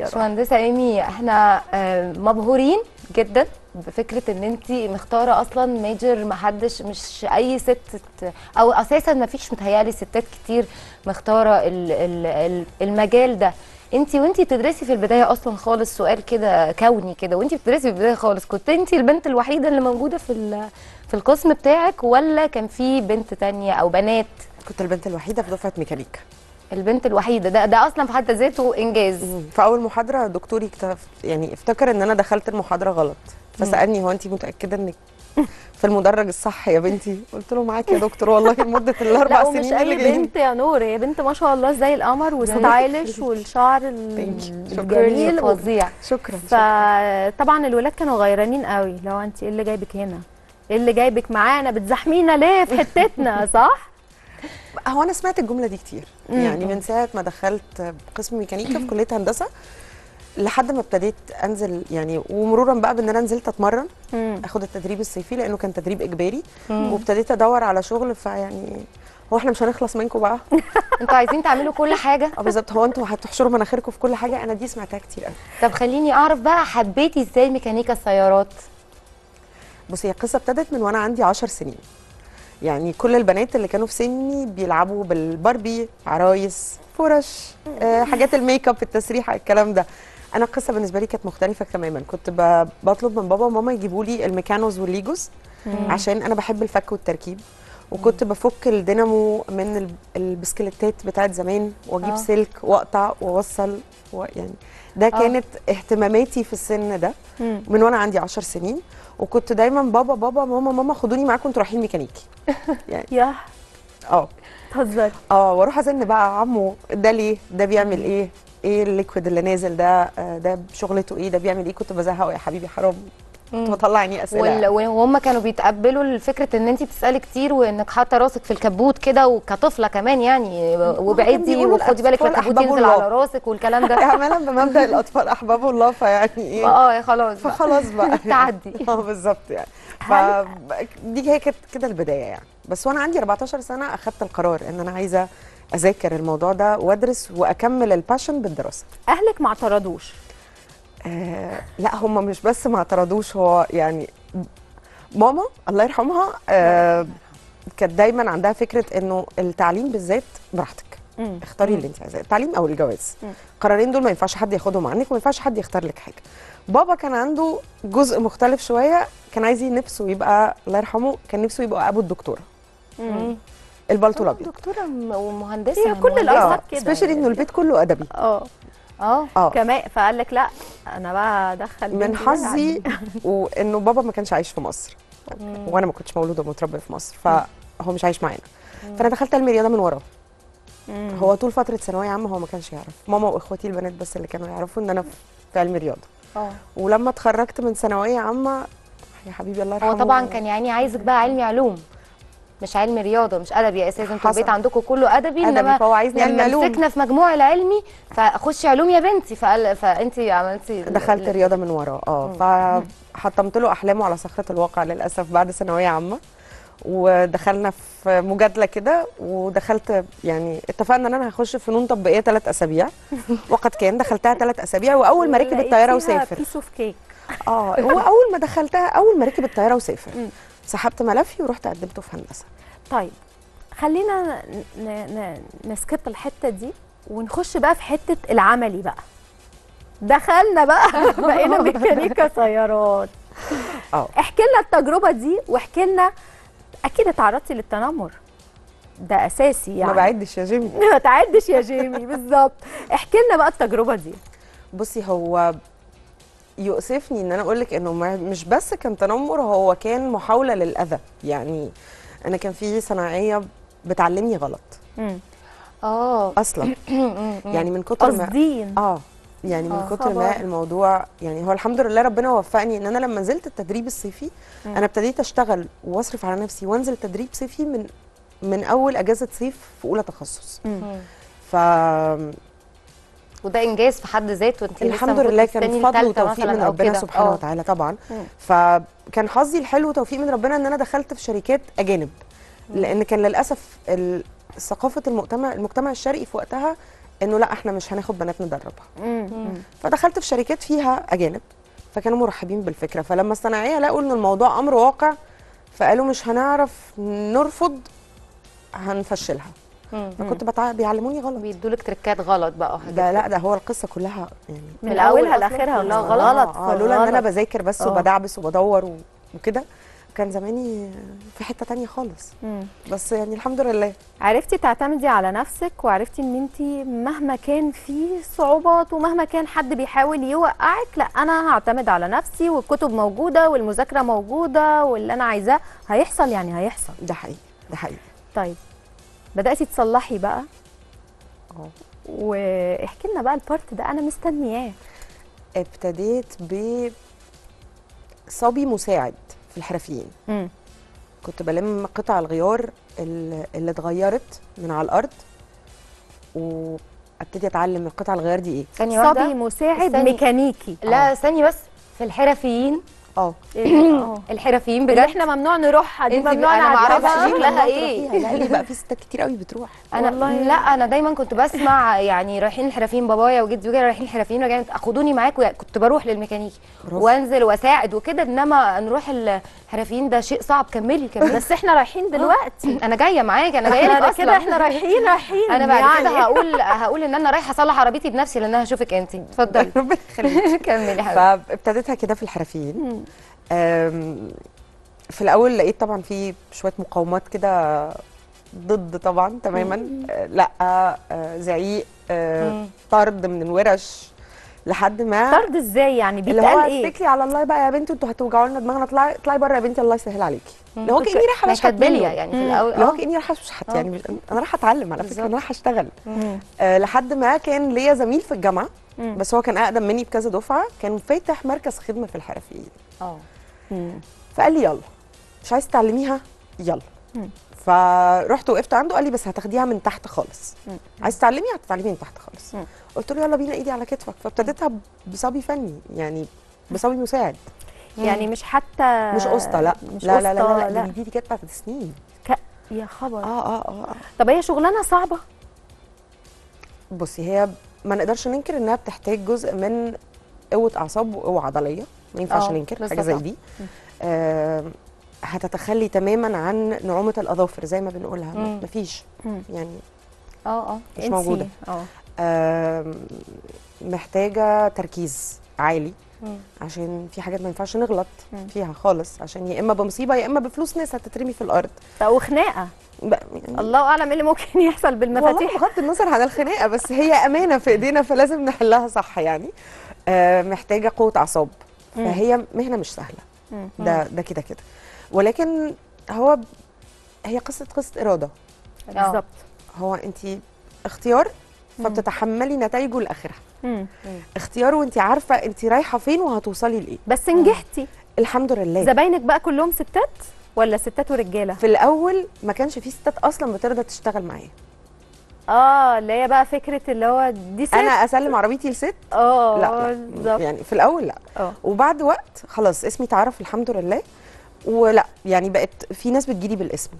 يا رب. باشمهندسه ايمي إحنا آه، مبهورين جدا بفكرة إن انت مختارة أصلا major ما حدش مش أي ست أو أساسا ما فيش متهيألي ستات كتير مختارة ال- ال- ال- المجال ده. انت وانت بتدرسي في البداية أصلا خالص سؤال كده كوني كده وانت بتدرسي في البداية خالص كنت انت البنت الوحيدة اللي موجودة في في القسم بتاعك ولا كان في بنت تانية أو بنات؟ كنت البنت الوحيدة في دفعة ميكانيكا. البنت الوحيدة. ده ده أصلا في حد ذاته إنجاز. في أول محاضرة دكتوري اكتف يعني افتكر إن أنا دخلت المحاضرة غلط. فسألني هو انت متأكدة إنك في المدرج الصح يا بنتي؟ قلت له معاك يا دكتور. والله لمدة الأربع لا سنين اللي اي جايين. بنت يا نور. هي بنت ما شاء الله زي القمر وستايلش والشعر. الجميل فظيع شكرا فطبعا الولاد كانوا غيرانين قوي. لو انت إيه اللي جايبك هنا؟ إيه اللي جايبك معانا؟ بتزحمينا ليه في حتتنا؟ صح؟ هو أنا سمعت الجملة دي كتير. يعني من ساعة ما دخلت قسم ميكانيكا في كلية هندسة لحد ما ابتديت أنزل يعني ومرورا بقى بإن أنا نزلت أتمرن. آخد التدريب الصيفي لأنه كان تدريب إجباري. وابتديت أدور على شغل فيعني هو إحنا مش هنخلص منكم بقى. أنتوا عايزين تعملوا كل حاجة؟ آه بالظبط. هو أنتوا هتحشروا مناخيركم في كل حاجة؟ أنا دي سمعتها كتير قوي طب خليني أعرف بقى حبيتي إزاي ميكانيكا السيارات؟ بصي هي القصة ابتدت من وأنا عندي 10 سنين. يعني كل البنات اللي كانوا في سني بيلعبوا بالباربي عرايس فرش آه حاجات ال make up التسريحه الكلام ده. أنا القصة بالنسبة لي كانت مختلفة تماما. كنت بطلب من بابا وماما يجيبوا لي ال Meccanos وال Legos عشان أنا بحب الفك والتركيب. وكنت بفك الدينامو من ال- البسكليتات بتاعت زمان وأجيب آه. سلك وأقطع وأوصل يعني ده كانت اهتماماتي في السن ده مم. من وأنا عندي 10 سنين. وكنت دايما بابا بابا ماما ماما خدوني معاكم أنتوا رايحين ميكانيكي. يعني يا. آه. تهزري آه وأروح أزن بقى عمو ده ليه؟ ده بيعمل إيه؟ إيه ال liquid اللي نازل ده؟ آه، ده شغلته إيه؟ ده بيعمل إيه؟ كنت بزهقه. يا حبيبي حرام. عينيه أسئلة. وال- وهم كانوا بيتقبلوا فكره إن انت بتسألي كتير وإنك حاطة راسك في الكبوت كده وكطفلة كمان يعني بيقولوا وخدي بالك الكبوت ينزل. على راسك والكلام ده. عملا بمبدأ الأطفال أحباب الله فيعني إيه؟ آه خلاص بقى. فخلاص بقى تعدي. آه بالظبط يعني. ف دي هي كانت كده البداية يعني. بس وأنا عندي 14 سنة أخدت القرار إن أنا عايزة أذاكر الموضوع ده وأدرس وأكمل الباشن بالدراسة. أهلك ما اعترضوش. آه لا هم مش بس ما اعترضوش هو يعني ماما الله يرحمها آه كانت دايما عندها فكرة إنه التعليم بالذات براحتك. اختاري اللي انت عايزاه التعليم أو الجواز. القرارين دول ما ينفعش حد ياخدهم عنك وما ينفعش حد يختار لك حاجة. بابا كان عنده جزء مختلف شوية كان عايز نفسه يبقى الله يرحمه كان نفسه يبقى أبو الدكتورة. البلطو الأبيض. دكتوره ومهندسة هي كل. الأوقات كده. سبيشالي إنه البيت كله أدبي. آه. آه آه. كمان فقال لك لا أنا بقى ادخل من حظي. وإنه بابا ما كانش عايش في مصر. وأنا ما كنتش مولوده ومتربيه في مصر فهو مش عايش معانا. فأنا دخلت علم رياضة من وراه. هو طول فترة ثانوية عامة هو ما كانش يعرف. ماما وإخواتي البنات بس اللي كانوا يعرفوا إن أنا في علم رياضة. آه. ولما اتخرجت من ثانوية عامة يا حبيبي الله يرحمه هو طبعا كان يعني عايزك بقى علمي علوم. مش علمي رياضة مش أدبي أساسا أنتوا حصل. البيت عندكم كله أدبي أدبي، إنما فهو عايزني لما. مسكنا في مجموع العلمي فخشي علوم يا بنتي فقال فانت عملتي دخلت رياضة من وراه آه. فحطمت له أحلامه على صخره الواقع للأسف بعد ثانوية عامة ودخلنا في مجادلة كده ودخلت يعني اتفقنا إن أنا هخش فنون تطبيقية ثلاث أسابيع. وقد كان دخلتها ثلاث أسابيع وأول ما ركب الطيارة وسافر. piece of cake آه هو أول ما دخلتها أول ما ركب الطيارة وسافر. سحبت ملفي ورحت قدمته في هندسة. طيب خلينا ن- ن- نسكب الحتة دي ونخش بقى في حتة العملي بقى. دخلنا بقى بقينا ميكانيكا سيارات. آه. احكي لنا التجربة دي واحكي لنا أكيد اتعرضتي للتنمر. ده أساسي يعني. ما بعدش يا جيمي. ما تعدش يا جيمي بالظبط. احكي لنا بقى التجربة دي. بصي هو يؤسفني إن أنا أقول لك انه مش بس كان تنمر هو كان محاولة للاذى يعني أنا كان في صناعية بتعلمني غلط. آه. أصلا. يعني من كتر ما قاصدين آه. يعني من آه. كتر ما. الموضوع يعني هو الحمد لله ربنا وفقني إن أنا لما نزلت التدريب الصيفي أنا ابتديت أشتغل وأصرف على نفسي وأنزل تدريب صيفي من من أول أجازة صيف في أولى تخصص. ف وده إنجاز في حد ذاته أنت لسه الحمد لله كان فضل وتوفيق من ربنا. سبحانه آه. وتعالى طبعا مم. فكان حظي الحلو وتوفيق من ربنا إن أنا دخلت في شركات أجانب لأن كان للأسف ثقافة المجتمع المجتمع الشرقي في وقتها إنه لأ إحنا مش هناخد بنات ندربها مم. فدخلت في شركات فيها أجانب فكانوا مرحبين بالفكرة فلما الصناعية لقوا إن الموضوع أمر واقع فقالوا مش هنعرف نرفض هنفشلها مم. فكنت بتع... بيعلموني غلط. بيدولك تريكات غلط بقى. وحاجات ده لا ده هو القصة كلها. يعني من اولها لآخرها كلها غلط غلط. غلط. آه لولا إن أنا. بذاكر بس آه. وبدعبس وبدور و... وكده كان زماني في حتة تانية خالص. مم. بس يعني الحمد لله. عرفتي تعتمدي على نفسك وعرفتي إن انت مهما كان في صعوبات ومهما كان حد بيحاول يوقعك لا أنا هعتمد على نفسي والكتب موجودة والمذاكرة موجودة واللي أنا عايزاه. هيحصل يعني هيحصل. ده حقيقي ده حقيقي. طيب. بدأتي تصلحي بقى. آه واحكي لنا بقى البارت ده أنا مستنياه. ابتديت ب صبي مساعد في الحرفيين. مم. كنت بلم قطع الغيار اللي اللي اتغيرت من على الأرض وابتدي أتعلم القطع الغيار دي إيه. ثانية واحدة. صبي مساعد. ميكانيكي. لا ثانية بس. في الحرفيين آه آه. الحرفيين بجد؟ إحنا ممنوع نروحها دي انت ممنوع أنا ما أعرفش. شكلها إيه. لا ليه بقى في ستات كتير قوي بتروح. أنا والله. لا أنا دايما كنت بسمع يعني رايحين الحرفيين بابايا وجدي وكده رايحين الحرفيين راجعين خدوني معاكم كنت بروح للميكانيكي. وأنزل وأساعد وكده إنما نروح الحرفيين ده شيء صعب كملي كملي. بس إحنا رايحين دلوقتي. أنا جاية معاك أنا جاية لك أصلا كده إحنا رايحين رايحين. أنا بعد كده يعني. هقول هقول إن أنا رايحة أصلح عربيتي بنفسي لأن أنا هشوفك انت اتفضلي. ربنا يخليك كملي يا حبيبتي. فابتديتها كده في الحرفيين. في الأول لقيت طبعا في شوية مقاومات كده ضد طبعا تماما. أه، لأ أه، زعيق أه،. طرد من الورش. لحد ما طرد إزاي يعني اللي هو بيتقال إيه اتكلي على الله بقى يا بنتي أنتوا هتوجعوا لنا دماغنا اطلعي اطلعي بره يا بنتي الله يسهل عليكي اللي هو كأني رايحة كانت بليه منه. يعني في. الأول اللي هو آه كأني رايحة اشحت آه. يعني مش- أنا رايحة أتعلم على فكرة. أنا رايحة أشتغل. أه لحد ما كان ليا زميل في الجامعة. بس هو كان أقدم مني بكذا دفعة كان فاتح مركز خدمة في الحرفيين آه. فقال لي يلا مش عايز تعلميها يلا. فرحت وقفت عنده قال لي بس هتاخديها من تحت خالص. عايز تعلمي هتتعلمي من تحت خالص. قلت له يلا بينا ايدي على كتفك. فابتديتها بصبي فني يعني بصبي مساعد. يعني مش حتى مش قسطة لا. مش لا, لا لا لا, لا. دي, دي كانت بعد سنين. ك... يا خبر. آه آه آه آه. طب هي شغلانة صعبة؟ بصي هي ما نقدرش ننكر إنها بتحتاج جزء من قوة أعصاب وقوه عضليه ما ينفعش آه، ننكر حاجة زي. دي. آه هتتخلي تماما عن نعومة الأظافر زي ما بنقولها مم. مفيش مم. يعني آه آه مش موجودة. آه محتاجة تركيز عالي مم. عشان في حاجات ما ينفعش نغلط مم. فيها خالص عشان يا إما بمصيبة يا إما بفلوس ناس هتترمي في الأرض طب وخناقة ب- يعني الله أعلم إيه اللي ممكن يحصل بالمفاتيح بغض النظر عن الخناقة بس هي أمانة في إيدينا فلازم نحلها صح يعني آه، محتاجة قوة أعصاب. فهي مهنه مش سهلة. ده ده كده كده ولكن هو ب- هي قصة قصة إرادة. بالظبط هو انت اختيار. فبتتحملي نتائجه لآخرها. اختيار وانت عارفة انت رايحة فين وهتوصلي لإيه. بس نجحتي الحمد لله. زباينك بقى كلهم ستات ولا ستات ورجالة؟ في الأول ما كانش في ستات أصلا بترضى تشتغل معايا. آه اللي هي بقى فكرة اللي هو دي ست. أنا أسلم عربيتي لست؟ آه لا, لا. بالظبط. يعني في الأول لا. آه. وبعد وقت خلاص اسمي اتعرف الحمد لله. ولا يعني بقت في ناس بتجيلي بالاسم.